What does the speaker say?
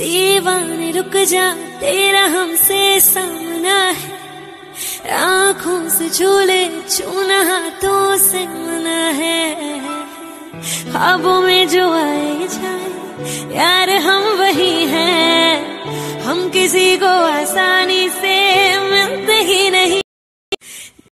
दीवाने रुक जा, तेरा हमसे सामना है। आँखों से झूले छूना, हाथों से मना है। ख्वाबों में जो आए जाए, यार हम वही हैं। हम किसी को आसान